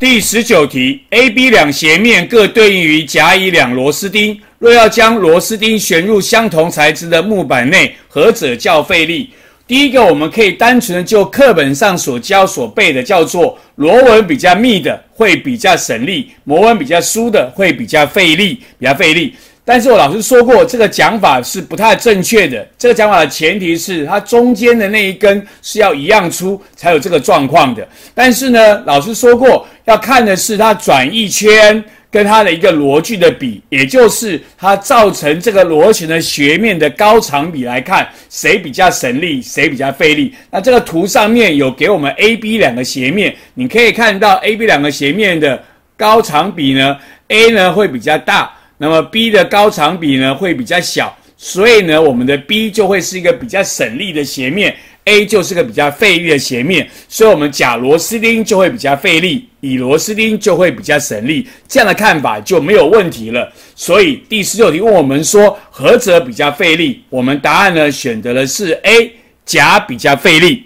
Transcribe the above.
第十九题，A、B 两斜面各对应于甲、乙两螺丝钉。若要将螺丝钉旋入相同材质的木板内，何者较费力？第一个，我们可以单纯的就课本上所教所背的，叫做螺纹比较密的会比较省力，螺纹比较疏的会比较费力，比较费力。但是我老师说过，这个讲法是不太正确的。这个讲法的前提是它中间的那一根是要一样粗，才有这个状况的。但是呢，老师说过，要看的是它转一圈跟它的一个螺距的比，也就是它造成这个螺旋的斜面的高长比来看，谁比较省力，谁比较费力。那这个图上面有给我们 A、B 两个斜面，你可以看到 A、B 两个斜面的高长比呢，A 呢会比较大。那么 B 的高长比呢会比较小，所以呢，我们的 B 就会是一个比较省力的斜面，A 就是个比较费力的斜面，所以我们甲螺丝钉就会比较费力，乙螺丝钉就会比较省力，这样的看法就没有问题了。所以第十九题问我们说何者比较费力，我们答案呢选择的是 A，甲比较费力。